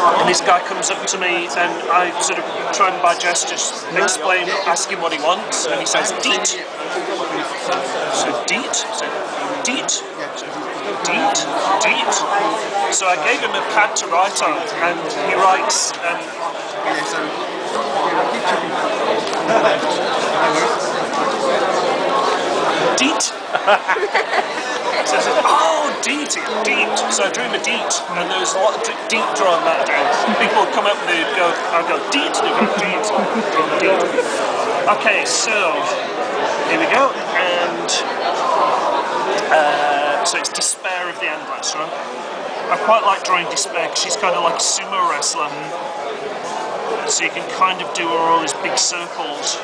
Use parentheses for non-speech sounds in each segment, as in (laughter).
And this guy comes up to me and I sort of try and by gestures explain, ask him what he wants, and he says, Deet. So, Deet? So, Deet? Deet? Deet? So I gave him a pad to write on, and he writes, um, (laughs) Deet? so I said, oh, Deet, Deet. So I drew him a Deet, and there was a lot of Deet drawn that day. People would come up and they'd go, I'd go, Deet, they'd go, Deet, Deet. Okay, so, here we go, and uh, so it's Despair of the Endless, right? I quite like drawing Despair because she's kind of like a sumo wrestler. So you can kind of do her all these big circles.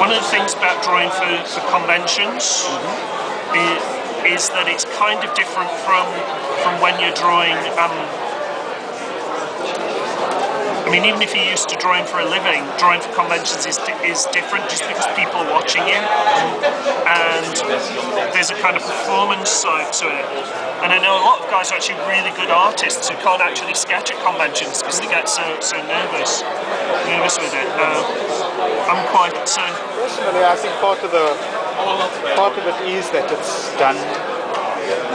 One of the things about drawing for, for conventions i- is, that it's kind of different from from when you're drawing. Um, I mean, even if you're used to drawing for a living, drawing for conventions is, is different just because people are watching you, there's a kind of performance side to it. And I know a lot of guys are actually really good artists who can't actually sketch at conventions because they get so so nervous, nervous with it. Uh, I'm quite. Uh, Personally, I think part of the part of it is that it's done.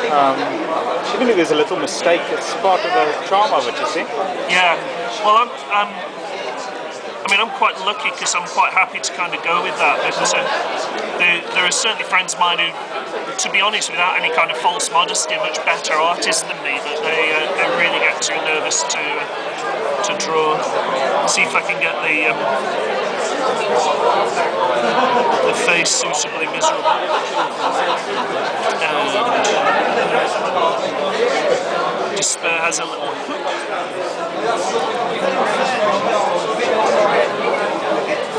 Um, even if there's a little mistake, it's part of the charm of it. You see. Yeah. Well, I'm. I'm I mean, I'm quite lucky because I'm quite happy to kind of go with that because uh, there, there are certainly friends of mine who, to be honest, without any kind of false modesty, are much better artists than me, but they, uh, they really get too nervous to to draw. See if I can get the um, miserable. And uh, despair has a little I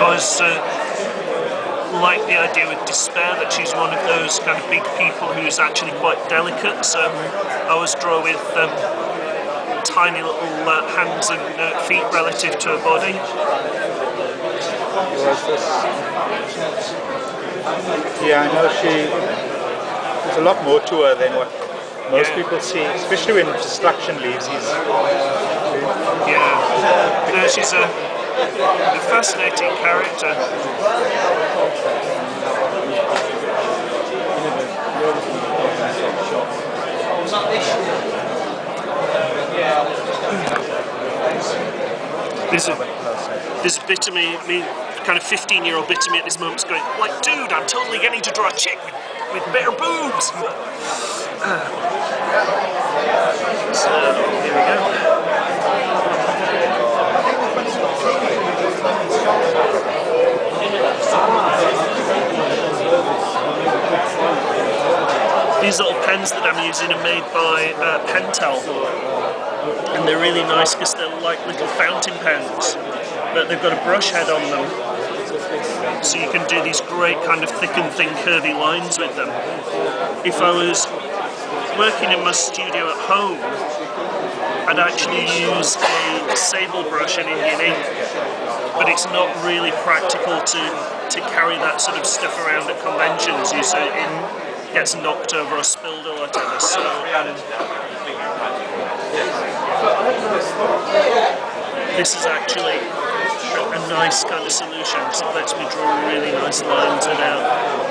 was uh, like the idea with despair that she's one of those kind of big people who's actually quite delicate. So I always draw with um, tiny little uh, hands and uh, feet relative to her body. Yeah, I know she. There's a lot more to her than what most Yeah. people see, especially when destruction leaves. He's Yeah, no, she's a, a fascinating character. There's a, there's a bit of me, me, kind of 15 year old bit of me at this moment going, like, dude, I'm totally getting to draw a chick with, with bare boobs. (sighs) So, here we go. These little pens that I'm using are made by uh, Pentel, and they're really nice because they're like little fountain pens, but they've got a brush head on them, so you can do these great kind of thick and thin curvy lines with them. If I was working in my studio at home, I'd actually use a sable brush and Indian ink, but it's not really practical to, to carry that sort of stuff around at conventions. You so it gets knocked over or spilled or whatever. So this is actually a, a nice kind of solution. So it lets me draw really nice lines without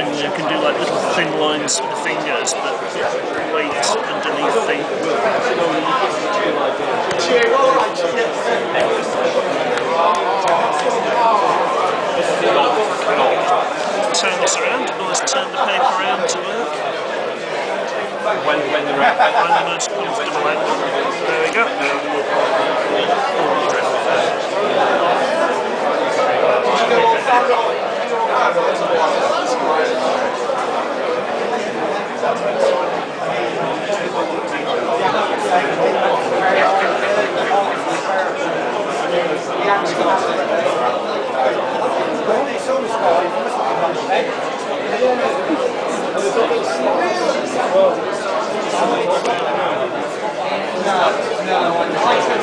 and you can do like little thin lines with the fingers, but weight underneath the. Turn this around, always turn the paper around to work. When, when the the most comfortable angle. There we go.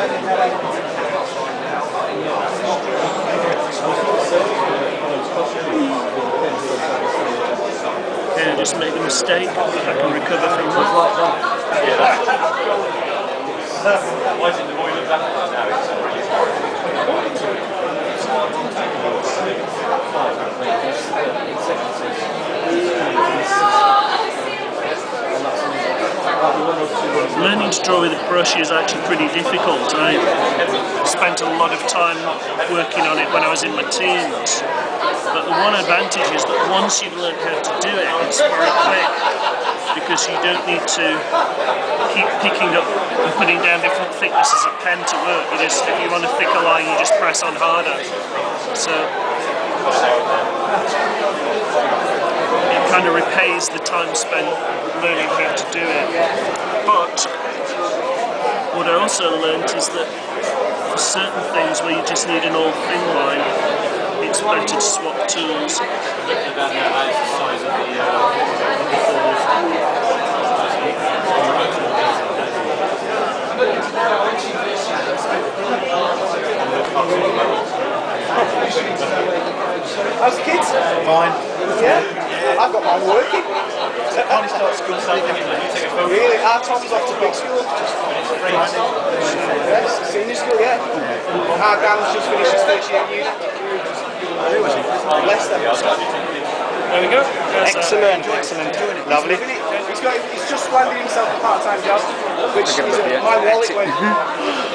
Yeah, just made a mistake. I can recover from that. Why is it the now? Learning to draw with a brush is actually pretty difficult. I spent a lot of time working on it when I was in my teens. But the one advantage is that once you've learned how to do it, it's very quick because you don't need to keep picking up and putting down different thicknesses of pen to work. You just, if you want a thicker line, you just press on harder. So it kind of repays the time spent learning how to do it. But what I also learnt is that for certain things where you just need an old thin line, it's better to swap tools. about now, that is the size of the, of the falls. How's the kids? Fine. Yeah? I've got mine working. Only start school Sunday, you take a photo. Really? Our Tom's off to big school. Yes, senior school, yeah. Our Dan's just finished his first year at uni. Leicester. There we go. There's, uh, Excellent, excellent. Lovely. He's, got, he's just landed himself a part-time job, which is, my wallet went (laughs)